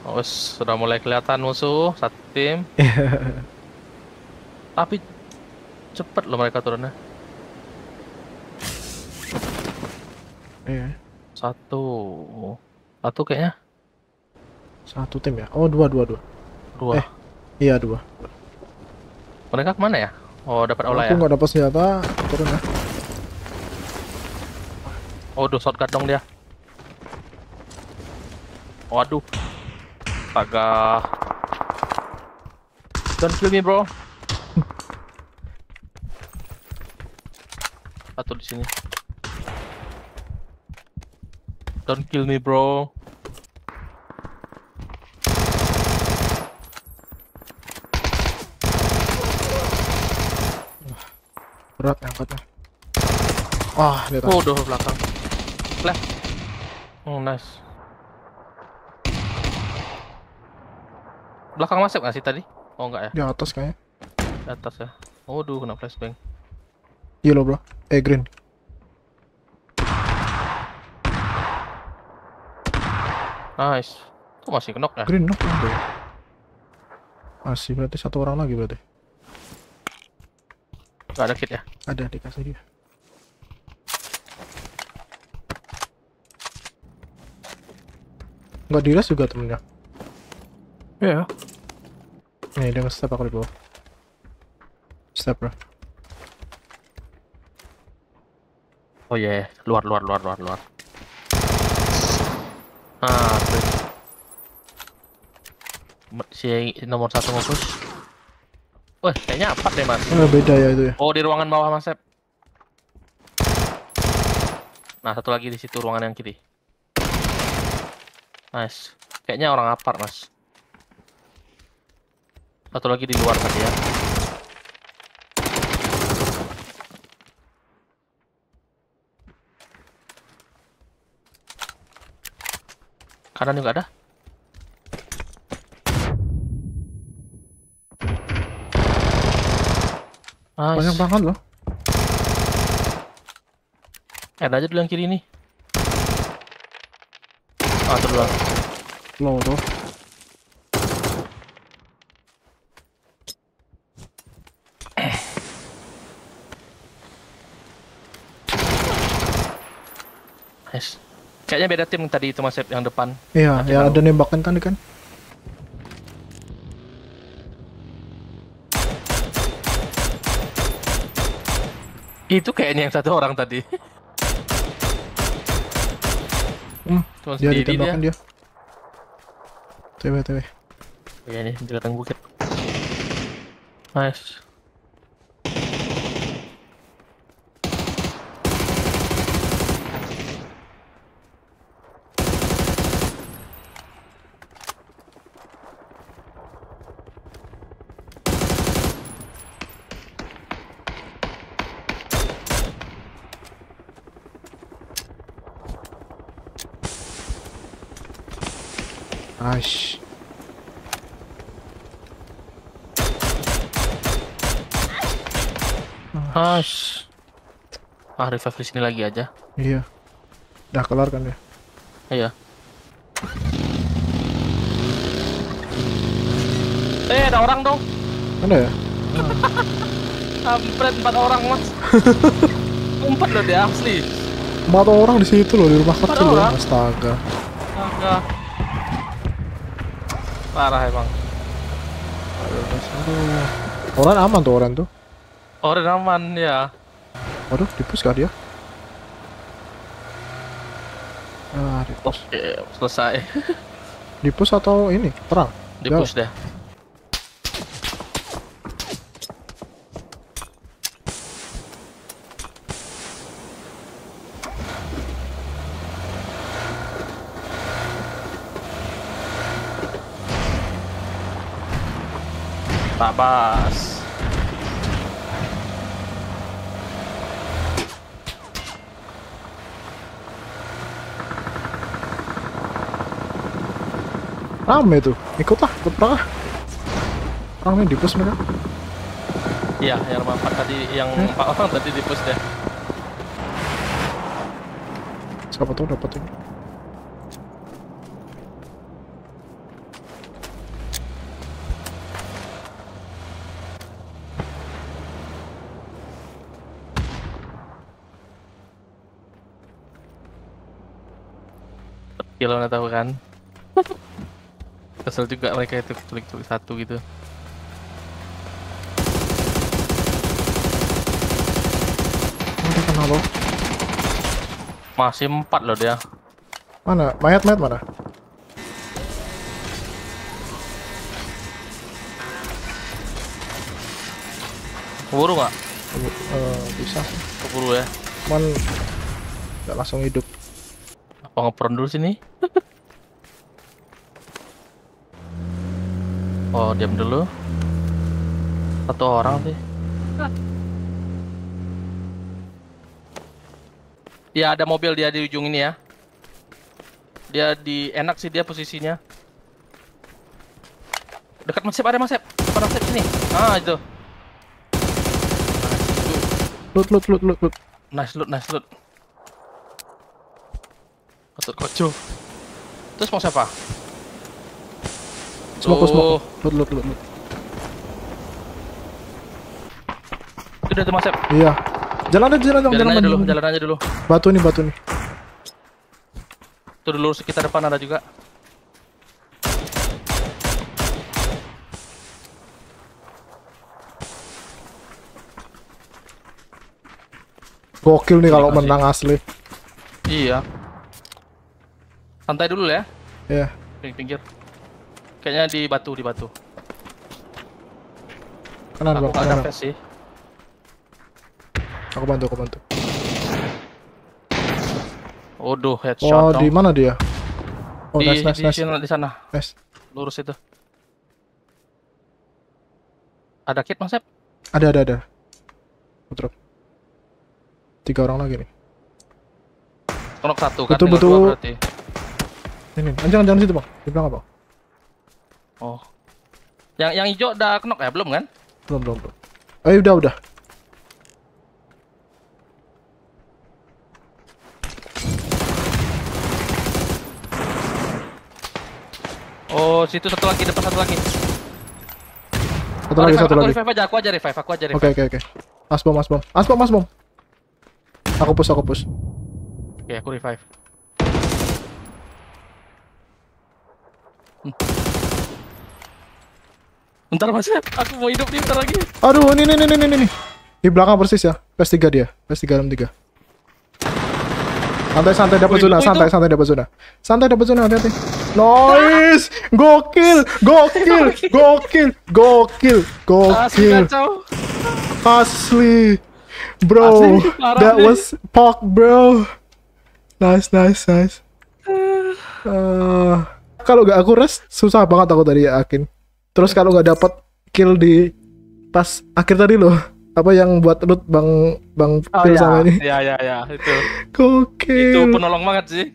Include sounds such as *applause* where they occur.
Oh, sudah mulai kelihatan musuh satu tim. *laughs* Tapi cepet loh mereka turunnya. Iya. Satu, satu kayaknya Satu tim ya? Oh, dua, dua, dua. dua. Eh. Iya, dua. Mereka ke mana ya? Oh, dapat olah Aku ya. nggak dapat senjata, turun ya. Oh, duh, shotgun dong dia. Waduh. Astaga. Don't kill me, bro. Satu di sini. Don't kill me, bro. Berat angkatnya. Wah, lihat Oh, udah belakang. Left. Oh, nice. Belakang masuk nggak sih tadi? Oh, enggak ya. di atas kayaknya. Di atas ya. Oh, duh, kena flashbang. Yellow, bro. Eh, green. Nice. Kok masih kenok ya? Green, no? Udah. Masih berarti satu orang lagi berarti. Nggak ada kit ya? Ada dikasih dia. Nggak di juga temennya. Iya. Nih, dia nge-step aku di bawah. Step, bro. Oh iya, luar, luar, luar, luar, luar. Ah, tuh. Me- Si nomor satu nge-push. Wah, kayaknya empat deh, Mas. Eh, beda ya itu ya. Oh, di ruangan bawah, Mas Sep. Nah, satu lagi di situ ruangan yang kiri. Nice. Kayaknya orang apart, Mas. Satu lagi di luar tadi ya. Kanan juga ada. Nice. Banyak banget loh. Ada aja dulu yang kiri nih. Ah, dulu. Low tuh. Nice. Kayaknya beda tim tadi itu Mas yang depan. Iya, Nanti ya tahu. ada nembakan kan kan. Itu kayaknya yang satu orang tadi. Hmm, Cuma Dia sendiri dia. ditembakkan dia. TW TW. Iya nih, di belakang bukit. Nice. Nice. Nice. Ah, revive di sini lagi aja. Iya. Udah kelar kan ya. Iya. Eh, ada orang dong. Ada ya? *laughs* Kampret empat orang, Mas. *laughs* Empat loh dia asli. Empat orang di situ loh di rumah kecil loh. Astaga. Astaga. Parah emang. Orang aman tuh orang tuh. Orang aman ya. Waduh, dipus kah dia? Ah, dipus. Oke, selesai. Dipus atau ini? Perang? Di push deh. Tabas. Rame tuh. Ikutlah, ikut perang ah. Perang nih dipus mereka. Iya, yang rumah empat tadi, yang Hmm. empat orang tadi di push deh. Siapa tuh dapat ini? Kill nggak tahu kan kesel juga mereka itu klik klik satu gitu kena lo? masih empat loh dia Mana? Mayat mayat mana? keburu nggak Eh, bisa keburu ya Cuman nggak langsung hidup. apa ngepron dulu sini oh diam dulu. Satu orang sih. Ya ada mobil dia di ujung ini ya. Dia di enak sih dia posisinya. Dekat masep ada masep. Depan masep sini. Ah itu. Loot loot loot loot loot. nice loot nice loot. Patut koco terus mau siapa Smoke Tuh. smoke. Loot loot loot loot. itu udah tuh masep Iya. Jalan aja jalan dong, jalan jalan, aja dulu jalan. jalan aja dulu Batu nih batu nih. Tuh dulu sekitar depan ada juga. Gokil nih kalau menang asli. Iya. Santai dulu ya, Iya. pinggir pinggir. Kayaknya di batu di batu. Kanan Aku bang, ada kanan. face sih. Aku bantu, aku bantu. Waduh, headshot Oh, dong. di mana dia? Oh, di, nice, nice, di, nice. sini- di sana, Nice. lurus itu. Ada kit Mas Ep? Ada, ada, ada. Drop. Tiga orang lagi nih. Knock satu kan, Betul, betul. Ini, jangan, jangan situ bang. Di belakang bang. Oh. Yang yang hijau udah knock ya? Belum kan? Belum, belum, belum. Eh, udah, udah. Oh, situ satu lagi, depan satu lagi. Satu Oh, lagi, revive, satu aku lagi. revive aja, aku aja revive, aku aja revive. Oke, oke, oke. Mas bom, mas bom. Mas bom, mas bom. Aku push, aku push. Oke, aku revive. Hmm. Bentar mas, aku mau hidup nih bentar lagi. Aduh, ini, ini, ini, ini, ini. Di belakang persis ya. PS3 dia. PS3 3 Santai, santai dapat zona, santai, santai dapat zona. Santai dapat zona, hati-hati. Nice! Gokil, gokil, gokil, *laughs* gokil, gokil. Asli. Bro, that was pok, bro. Nice, nice, nice. Eh, *sighs* kalau gak aku rest, susah banget aku tadi yakin. Terus kalau gak dapat kill di pas akhir tadi loh, apa yang buat loot bang bang Oh, Phil ya. sama ini, Ya, ya, ya, itu. *laughs* gokil. Itu penolong banget sih.